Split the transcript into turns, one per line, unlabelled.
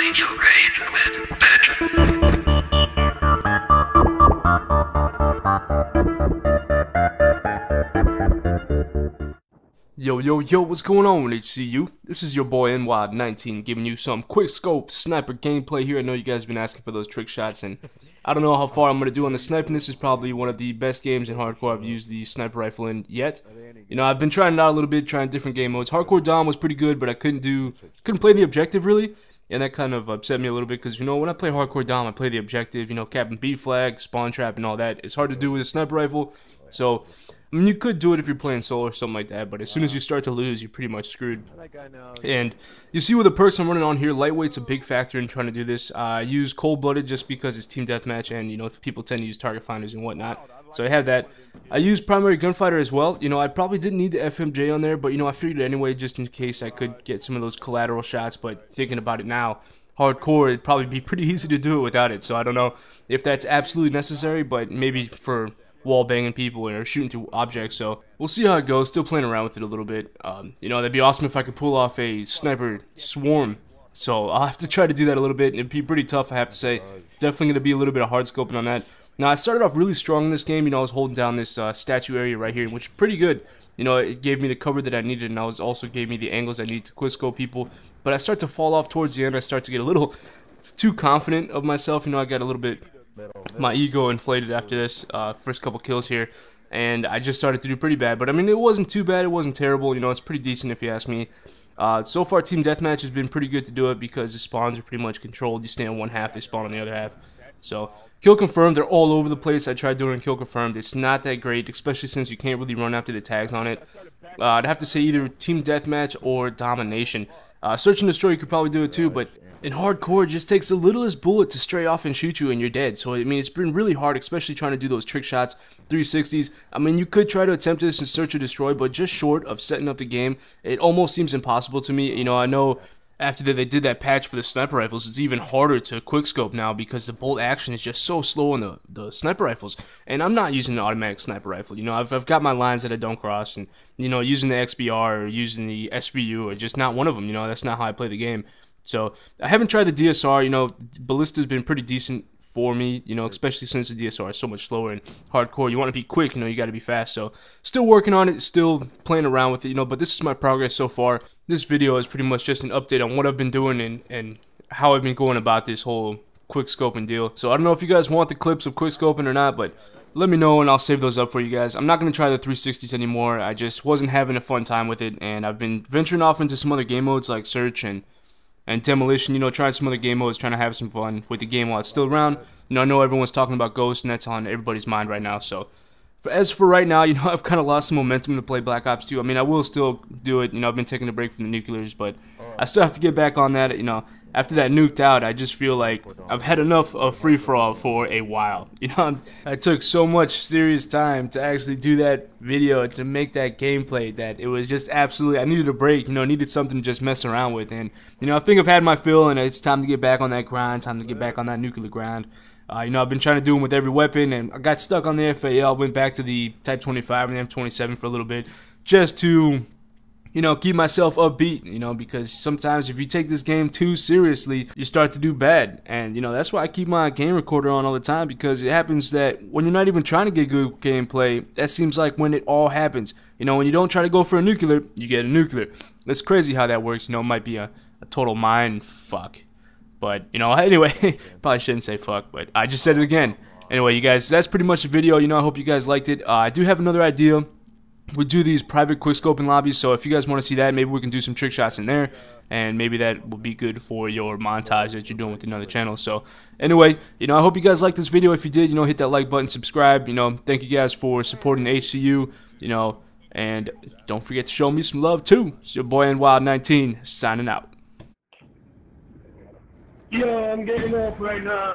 playing your rage with bitch.
Yo, yo, yo, what's going on, HCU? This is your boy NWild19 giving you some quick scope sniper gameplay here. I know you guys have been asking for those trick shots, and I don't know how far I'm going to do on the sniping. This is probably one of the best games in hardcore I've used the sniper rifle in yet. You know, I've been trying it out a little bit, trying different game modes. Hardcore Dom was pretty good, but I couldn't do, couldn't play the objective really, and that kind of upset me a little bit because, you know, when I play Hardcore Dom, I play the objective, you know, Captain B flag, spawn trap, and all that. It's hard to do with a sniper rifle, so I mean, you could do it if you're playing solo or something like that, but as soon as you start to lose, you're pretty much screwed. And you see with the perks I'm running on here, lightweight's a big factor in trying to do this. Uh, I use cold-blooded just because it's team deathmatch, and you know people tend to use target finders and whatnot. So I have that. I use primary gunfighter as well. You know, I probably didn't need the FMJ on there, but you know I figured it anyway just in case I could get some of those collateral shots. But thinking about it now, hardcore, it'd probably be pretty easy to do it without it. So I don't know if that's absolutely necessary, but maybe for wall banging people or shooting through objects. So we'll see how it goes. Still playing around with it a little bit. Um, you know, that'd be awesome if I could pull off a sniper swarm. So I'll have to try to do that a little bit. It'd be pretty tough, I have to say. Definitely going to be a little bit of hard scoping on that. Now, I started off really strong in this game. You know, I was holding down this uh, statue area right here, which is pretty good. You know, it gave me the cover that I needed, and I was also gave me the angles I needed to quickscope people. But I start to fall off towards the end. I start to get a little too confident of myself. You know, I got a little bit my ego inflated after this uh, first couple kills here, and I just started to do pretty bad. But I mean, it wasn't too bad. It wasn't terrible. You know, it's pretty decent if you ask me. Uh, so far, team deathmatch has been pretty good to do it because the spawns are pretty much controlled. You stay on one half, they spawn on the other half. So kill confirmed, they're all over the place. I tried doing kill confirmed. It's not that great, especially since you can't really run after the tags on it. Uh, I'd have to say either team deathmatch or domination. Uh, search and destroy, you could probably do it too, but in hardcore, it just takes the littlest bullet to stray off and shoot you and you're dead. So, I mean, it's been really hard, especially trying to do those trick shots, 360s. I mean, you could try to attempt this in search or destroy, but just short of setting up the game, it almost seems impossible to me. You know, I know after they did that patch for the sniper rifles, it's even harder to quickscope now because the bolt action is just so slow on the, the sniper rifles. And I'm not using an automatic sniper rifle. You know, I've, I've got my lines that I don't cross, and, you know, using the XPR or using the SVU or just not one of them. You know, that's not how I play the game. So I haven't tried the DSR. You know, Ballista's been pretty decent for me. You know, especially since the DSR is so much slower and hardcore. You want to be quick. You know, you got to be fast. So still working on it. Still playing around with it. You know, but this is my progress so far. This video is pretty much just an update on what I've been doing and and how I've been going about this whole quick scoping deal. So I don't know if you guys want the clips of quick scoping or not, but let me know and I'll save those up for you guys. I'm not going to try the 360s anymore. I just wasn't having a fun time with it and I've been venturing off into some other game modes like search and and demolition, you know, trying some other game modes, trying to have some fun with the game while it's still around. You know, I know everyone's talking about Ghost, and that's on everybody's mind right now. So, for, as for right now, you know, I've kind of lost some momentum to play Black Ops 2. I mean, I will still do it. You know, I've been taking a break from the nuclears, but I still have to get back on that. You know, after that nuked out, I just feel like I've had enough of free for all for a while. You know, I took so much serious time to actually do that video to make that gameplay that it was just absolutely. I needed a break. You know, needed something to just mess around with, and you know, I think I've had my fill, and it's time to get back on that grind. Time to get back on that nuclear grind. Uh, you know, I've been trying to do them with every weapon, and I got stuck on the FAL. Went back to the Type 25 and the M27 for a little bit, just to you know, keep myself upbeat, you know, because sometimes if you take this game too seriously, you start to do bad. And, you know, that's why I keep my game recorder on all the time because it happens that when you're not even trying to get good gameplay, that seems like when it all happens. You know, when you don't try to go for a nuclear, you get a nuclear. It's crazy how that works. You know, it might be a, a total mind fuck. But, you know, anyway, probably shouldn't say fuck, but I just said it again. Anyway, you guys, that's pretty much the video. You know, I hope you guys liked it. Uh, I do have another idea we do these private quick scoping lobbies so if you guys want to see that maybe we can do some trick shots in there and maybe that will be good for your montage that you're doing with another channel. So anyway you know i hope you guys liked this video. If you did you know hit that like button subscribe you know. Thank you guys for supporting the hcu you know. And don't forget to show me some love too. It's your boy Wild 19 signing out.
Yo, I'm getting off right now.